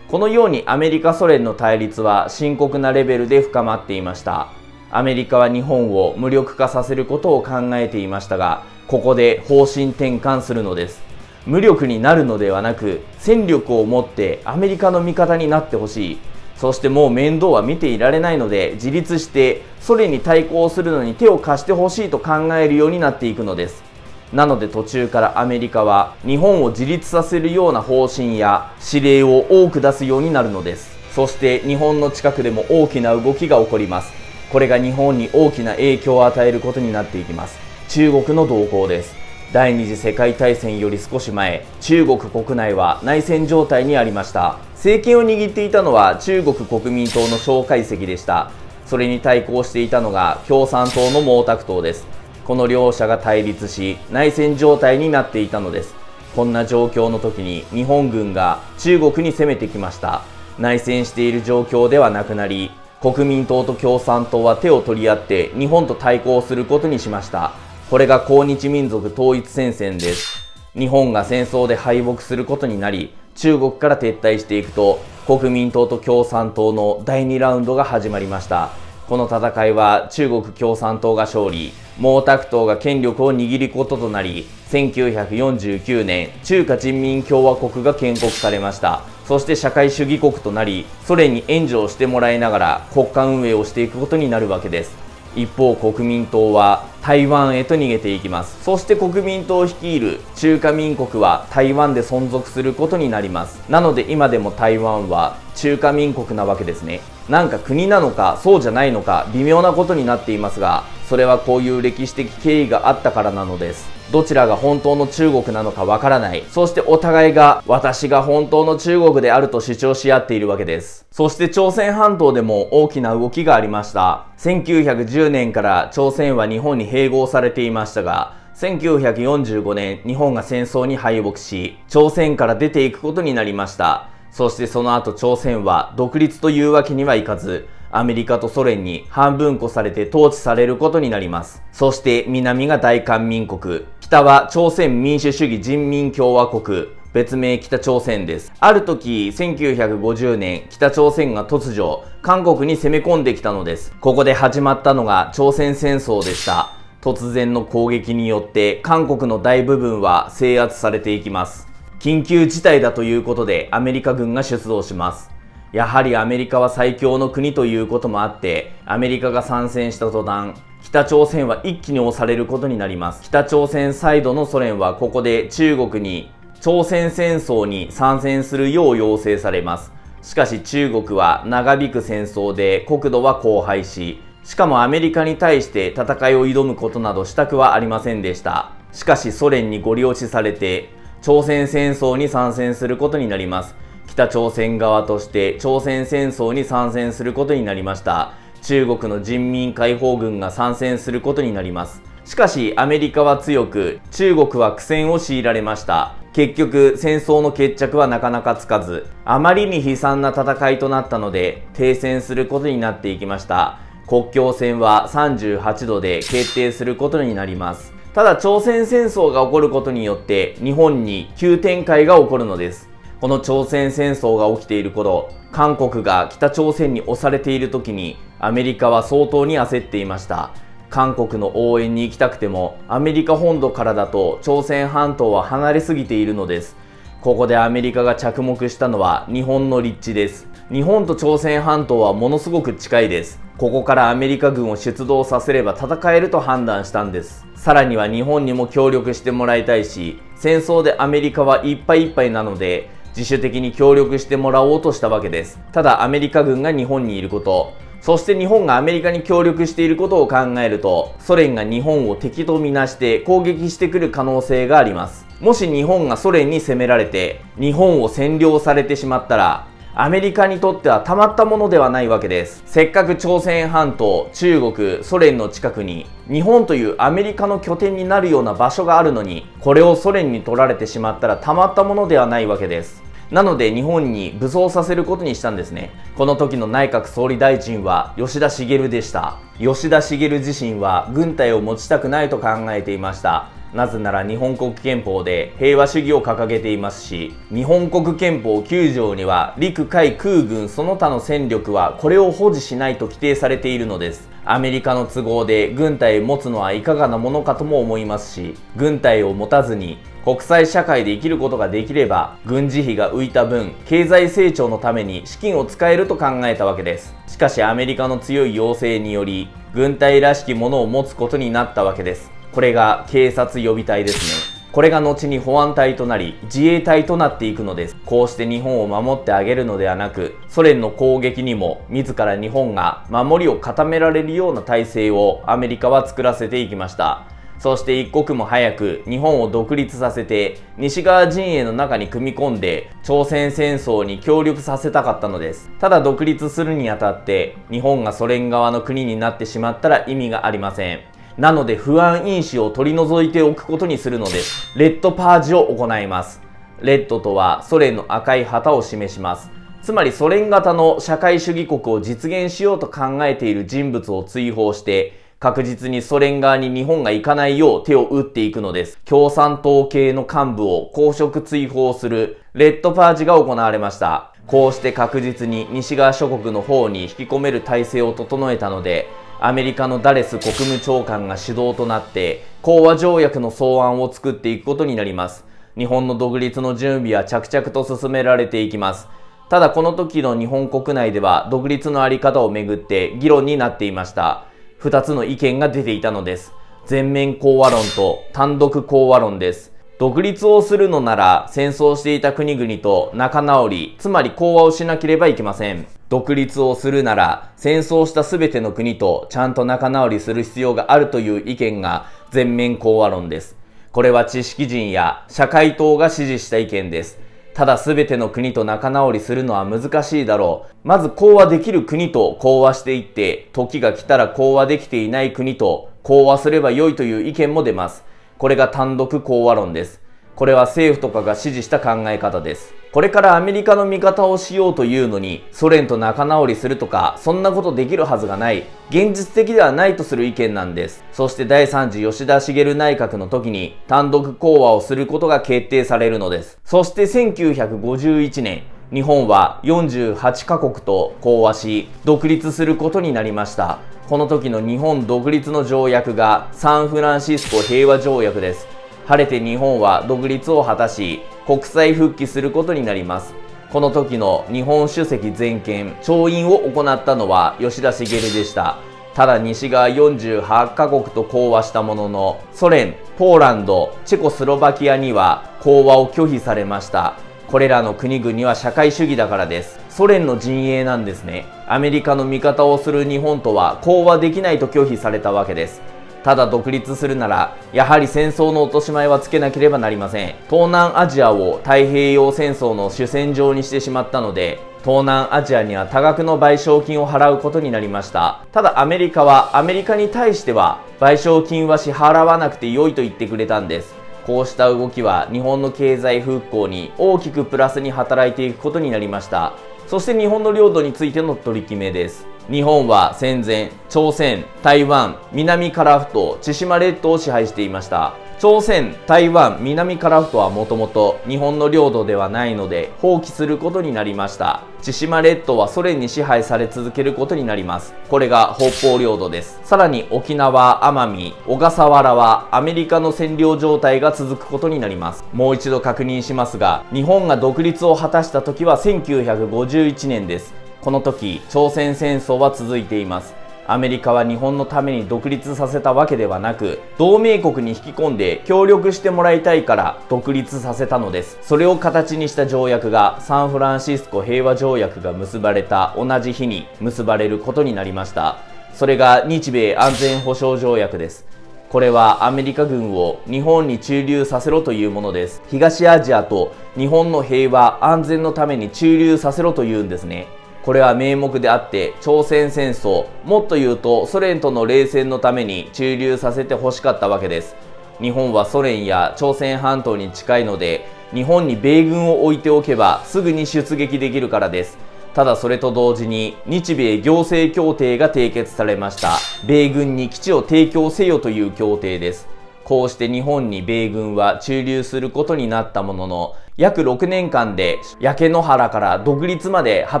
このようにアメリカ・ソ連の対立は深刻なレベルで深まっていました。アメリカは日本を無力化させることを考えていましたが、ここで方針転換するのです。無力になるのではなく、戦力を持ってアメリカの味方になってほしい。そしてもう面倒は見ていられないので、自立してソ連に対抗するのに手を貸してほしいと考えるようになっていくのです。なので途中からアメリカは日本を自立させるような方針や指令を多く出すようになるのです。そして日本の近くでも大きな動きが起こります。これが日本に大きな影響を与えることになっていきます。中国の動向です。第二次世界大戦より少し前中国国内は内戦状態にありました。政権を握っていたのは中国国民党の蒋介石でした。それに対抗していたのが共産党の毛沢東です。この両者が対立し内戦状態になっていたのです。こんな状況の時に日本軍が中国に攻めてきました。内戦している状況ではなくなり国民党と共産党は手を取り合って日本と対抗することにしました。これが抗日民族統一戦線です。日本が戦争で敗北することになり中国から撤退していくと国民党と共産党の第2ラウンドが始まりました。この戦いは中国共産党が勝利毛沢東が権力を握ることとなり1949年中華人民共和国が建国されました。そして社会主義国となりソ連に援助をしてもらいながら国家運営をしていくことになるわけです。一方国民党は台湾へと逃げていきます。そして国民党を率いる中華民国は台湾で存続することになります。なので今でも台湾は中華民国なわけですね。なんか国なのかそうじゃないのか微妙なことになっていますがそれはこういう歴史的経緯があったからなのです。どちらが本当の中国なのかわからない。そしてお互いが私が本当の中国であると主張し合っているわけです。そして朝鮮半島でも大きな動きがありました。1910年から朝鮮は日本に併合されていましたが、1945年日本が戦争に敗北し、朝鮮から出ていくことになりました。そしてその後朝鮮は独立というわけにはいかず、アメリカとソ連に半分こされて統治されることになります。そして南が大韓民国、北は朝鮮民主主義人民共和国、別名北朝鮮です。ある時、1950年、北朝鮮が突如、韓国に攻め込んできたのです。ここで始まったのが朝鮮戦争でした。突然の攻撃によって韓国の大部分は制圧されていきます。緊急事態だということでアメリカ軍が出動します。やはりアメリカは最強の国ということもあって、アメリカが参戦した途端、北朝鮮は一気に押されることになります。北朝鮮サイドのソ連はここで中国に朝鮮戦争に参戦するよう要請されます。しかし中国は長引く戦争で国土は荒廃し、しかもアメリカに対して戦いを挑むことなどしたくはありませんでした。しかしソ連にご利用しされて、朝鮮戦争に参戦することになります。北朝鮮側として朝鮮戦争に参戦することになりました中国の人民解放軍が参戦することになります。しかしアメリカは強く中国は苦戦を強いられました。結局戦争の決着はなかなかつかずあまりに悲惨な戦いとなったので停戦することになっていきました。国境線は38度で決定することになります。ただ朝鮮戦争が起こることによって日本に急展開が起こるのです。この朝鮮戦争が起きている頃、韓国が北朝鮮に押されている時にアメリカは相当に焦っていました。韓国の応援に行きたくてもアメリカ本土からだと朝鮮半島は離れすぎているのです。ここでアメリカが着目したのは日本の立地です。日本と朝鮮半島はものすごく近いです。ここからアメリカ軍を出動させれば戦えると判断したんです。さらには日本にも協力してもらいたいし、戦争でアメリカはいっぱいいっぱいなので、自主的に協力してもらおうとしたわけです。ただアメリカ軍が日本にいること、そして日本がアメリカに協力していることを考えると、ソ連が日本を敵とみなして攻撃してくる可能性があります。もし日本がソ連に攻められて、日本を占領されてしまったら、アメリカにとってはたまったものではないわけです。せっかく朝鮮半島、中国、ソ連の近くに、日本というアメリカの拠点になるような場所があるのに、これをソ連に取られてしまったらたまったものではないわけです。なので日本に武装させることにしたんですね。この時の内閣総理大臣は吉田茂でした。吉田茂自身は軍隊を持ちたくないと考えていました。なぜなら日本国憲法で平和主義を掲げていますし、日本国憲法9条には陸海空軍その他の戦力はこれを保持しないと規定されているのです。アメリカの都合で軍隊を持つのはいかがなものかとも思いますし、軍隊を持たずに国際社会で生きることができれば軍事費が浮いた分経済成長のために資金を使えると考えたわけですしかしアメリカの強い要請により軍隊らしきものを持つことになったわけですこれが警察予備隊ですねこれが後に保安隊となり自衛隊となっていくのですこうして日本を守ってあげるのではなくソ連の攻撃にも自ら日本が守りを固められるような体制をアメリカは作らせていきましたそして一刻も早く日本を独立させて西側陣営の中に組み込んで朝鮮戦争に協力させたかったのです。ただ独立するにあたって日本がソ連側の国になってしまったら意味がありません。なので不安因子を取り除いておくことにするのです。レッドパージを行います。レッドとはソ連の赤い旗を示します。つまりソ連型の社会主義国を実現しようと考えている人物を追放して確実にソ連側に日本が行かないよう手を打っていくのです。共産党系の幹部を公職追放するレッドパージが行われました。こうして確実に西側諸国の方に引き込める体制を整えたので、アメリカのダレス国務長官が主導となって、講和条約の草案を作っていくことになります。日本の独立の準備は着々と進められていきます。ただこの時の日本国内では独立のあり方をめぐって議論になっていました。2つの意見が出ていたのです。全面講和論と単独講和論です。独立をするのなら戦争していた国々と仲直り、つまり講和をしなければいけません。独立をするなら戦争した全ての国とちゃんと仲直りする必要があるという意見が全面講和論です。これは知識人や社会党が支持した意見です。ただ全ての国と仲直りするのは難しいだろう。まず講和できる国と講和していって、時が来たら講和できていない国と講和すれば良いという意見も出ます。これが単独講和論です。これは政府とかが支持した考え方です。これからアメリカの味方をしようというのに、ソ連と仲直りするとか、そんなことできるはずがない、現実的ではないとする意見なんです。そして第3次吉田茂内閣の時に、単独講和をすることが決定されるのです。そして1951年、日本は48カ国と講和し、独立することになりました。この時の日本独立の条約がサンフランシスコ平和条約です。晴れて日本は独立を果たし、国際復帰することになります。この時の日本主席全権、調印を行ったのは吉田茂でした。ただ西側48カ国と講和したものの、ソ連、ポーランド、チェコスロバキアには講和を拒否されました。これらの国々は社会主義だからです。ソ連の陣営なんですね。アメリカの味方をする日本とは講和できないと拒否されたわけです。ただ独立するなら、やはり戦争の落とし前はつけなければなりません。東南アジアを太平洋戦争の主戦場にしてしまったので、東南アジアには多額の賠償金を払うことになりました。ただアメリカはアメリカに対しては賠償金は支払わなくて良いと言ってくれたんです。こうした動きは日本の経済復興に大きくプラスに働いていくことになりました。そして日本の領土についての取り決めです。日本は戦前、朝鮮、台湾、南カラフト、千島列島を支配していました。朝鮮、台湾、南カラフトはもともと日本の領土ではないので放棄することになりました。千島列島はソ連に支配され続けることになります。これが北方領土です。さらに沖縄、奄美、小笠原はアメリカの占領状態が続くことになります。もう一度確認しますが、日本が独立を果たした時は1951年です。この時、朝鮮戦争は続いています。アメリカは日本のために独立させたわけではなく、同盟国に引き込んで協力してもらいたいから独立させたのです。それを形にした条約がサンフランシスコ平和条約が結ばれた同じ日に結ばれることになりました。それが日米安全保障条約です。これはアメリカ軍を日本に駐留させろというものです。東アジアと日本の平和安全のために駐留させろというんですね。これは名目であって朝鮮戦争もっと言うとソ連との冷戦のために駐留させて欲しかったわけです。日本はソ連や朝鮮半島に近いので日本に米軍を置いておけばすぐに出撃できるからです。ただそれと同時に日米行政協定が締結されました。米軍に基地を提供せよという協定です。こうして日本に米軍は駐留することになったものの、約6年間で焼け野原から独立まで果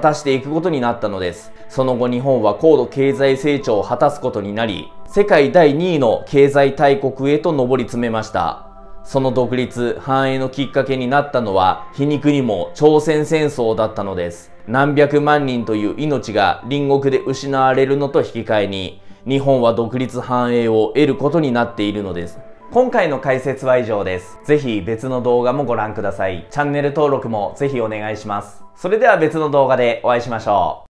たしていくことになったのです。その後日本は高度経済成長を果たすことになり、世界第2位の経済大国へと上り詰めました。その独立、繁栄のきっかけになったのは、皮肉にも朝鮮戦争だったのです。何百万人という命が隣国で失われるのと引き換えに、日本は独立繁栄を得ることになっているのです。今回の解説は以上です。ぜひ別の動画もご覧ください。チャンネル登録もぜひお願いします。それでは別の動画でお会いしましょう。